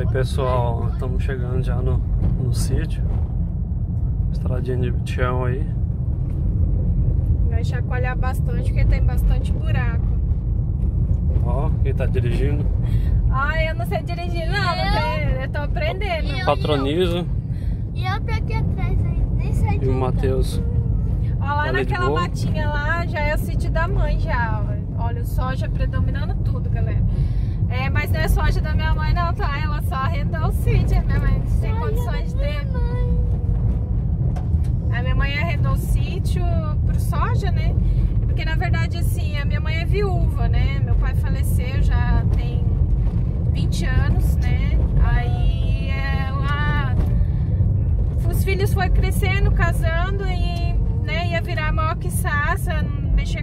Oi pessoal, estamos chegando já no, no sítio. Estradinha de chão aí. Vai chacoalhar bastante porque tem bastante buraco. Ó, quem tá dirigindo? Ai, eu não sei dirigir não, não sei, eu tô aprendendo. Eu- Patronizo E eu tô aqui atrás aí, nem sei e o Matheus. Ó, lá de naquela matinha lá já é o sítio da mãe já. Olha, o soja predominando tudo, galera. É, mas não é soja da minha mãe não, tá? Ela só arrendou o sítio. A minha mãe tem condições de ter. A minha mãe arrendou o sítio pro soja, né? Porque na verdade, assim, a minha mãe é viúva, né? Meu pai faleceu já tem 20 anos, né? Aí ela. Os filhos foram crescendo, casando e né, ia virar maior que sassa, mexer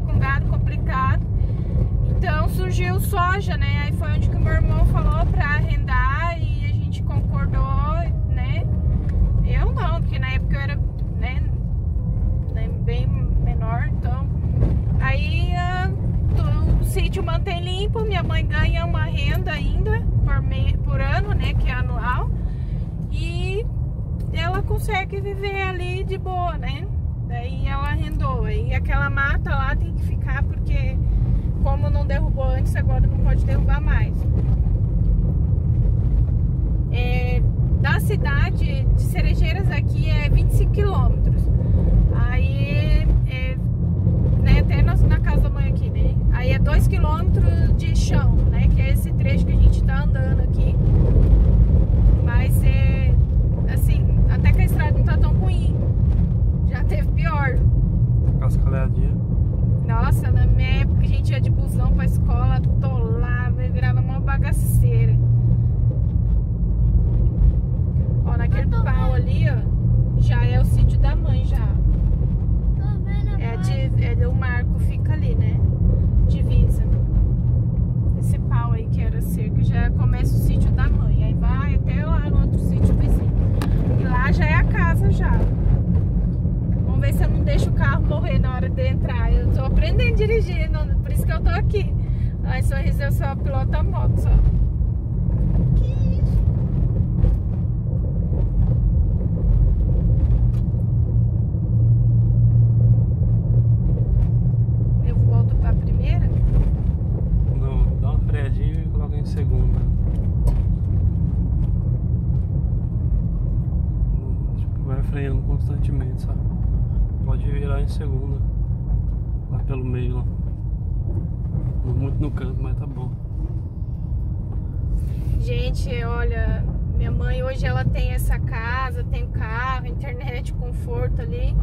O soja, né? Aí foi onde que o meu irmão falou pra arrendar e a gente concordou, né? Eu não, porque na época eu era, né, né, bem menor, então. Aí tu- o sítio mantém limpo, minha mãe ganha uma renda ainda por, me, por ano, né? Que é anual. E ela consegue viver ali de boa, né? Daí ela arrendou. Aí aquela mata lá tem que ficar porque como não derrubou antes, agora não pode derrubar mais. É, da cidade de Cerejeiras aqui é 25 quilômetros. Aí, é, né, até nós, na casa da mãe aqui, né? Aí é 2 quilômetros de chão, né? Que é esse trecho que a gente tá andando aqui. Mas é, assim, até que a estrada não tá tão ruim. Já teve pior. Cascalhadinha. Nossa, na minha época a gente ia de busão pra escola, atolava e virava uma bagaceira. Ó, naquele pau ali, ó, já é o sítio da mãe já. Tô vendo a É, de, é o marco fica ali, né? Divisa. Esse pau aí que era cerca, já começa o sítio da mãe. Aí vai até lá no outro sítio vizinho. E lá já é a casa já. Vamos ver se eu não deixo o carro morrer na hora de entrar. Eu aprendendo a dirigir, não- por isso que eu tô aqui. Aí sorriso eu só piloto a moto só. Que isso? Eu volto pra primeira. Não, dá uma freadinha e coloca em segunda. Hum, Tipo, vai freando constantemente, sabe? Pode virar em segunda. Lá pelo meio lá. Muito no canto, mas tá bom. Gente, olha, minha mãe hoje ela tem essa casa, tem carro, internet, conforto ali.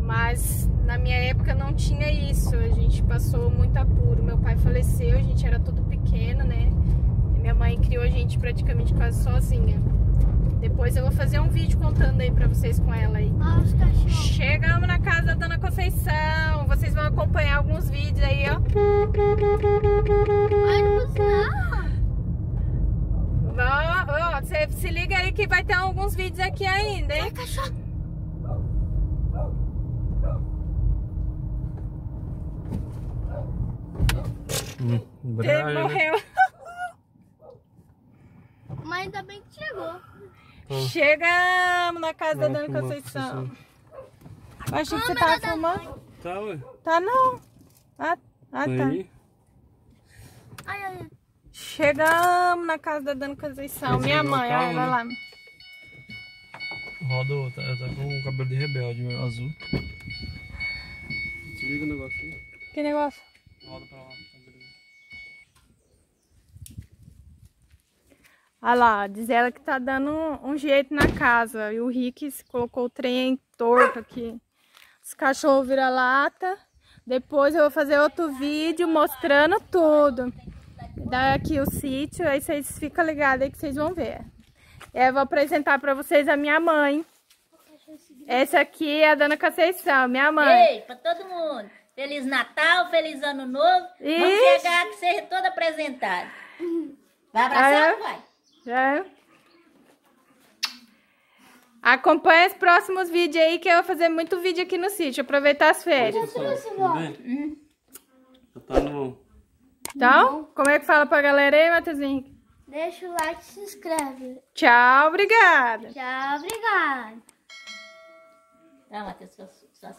Mas na minha época não tinha isso. A gente passou muito apuro. Meu pai faleceu, a gente era tudo pequeno, né? E minha mãe criou a gente praticamente quase sozinha. Depois eu vou fazer um vídeo contando aí pra vocês com ela aí. Olha os cachorros. Chegamos acompanhar alguns vídeos aí, ó. Ó, ó, Você se liga aí que vai ter alguns vídeos aqui ainda, hein? Vai, cachorro. Hum, Ele né? morreu. Mas ainda bem que chegou. Chegamos na casa da Vamos Dona Conceição. Eu achei que você tava filmando. Tá, ué. Tá não. Ah, ah tá. Aí. Ai, ai, ai. Chegamos na casa da Dona Conceição. Minha mãe, carro, olha, vai né? lá. Roda ela tá com o cabelo de rebelde meu, azul. Desliga o negócio aí. Que negócio? Roda pra lá. Olha lá, diz ela que tá dando um, um jeito na casa. E o Rick colocou o trem torto aqui. Os cachorros viram lata. Depois eu vou fazer outro vídeo mostrando tudo. Daqui o sítio, aí vocês ficam ligados aí que vocês vão ver. Eu vou apresentar pra vocês a minha mãe. Essa aqui é a Dona Conceição, minha mãe. Ei, pra todo mundo. Feliz Natal, feliz Ano Novo. Vamos Ixi. chegar que seja todo apresentado. Vai abraçar é? ou vai? Já. Acompanha os próximos vídeos aí que eu vou fazer muito vídeo aqui no sítio, aproveitar as férias. Já tá no. Então, como é que fala pra galera aí, Matheusinho? Deixa o like e se inscreve. Tchau, obrigada. Tchau, obrigada. Tá, Matheus, sua, sua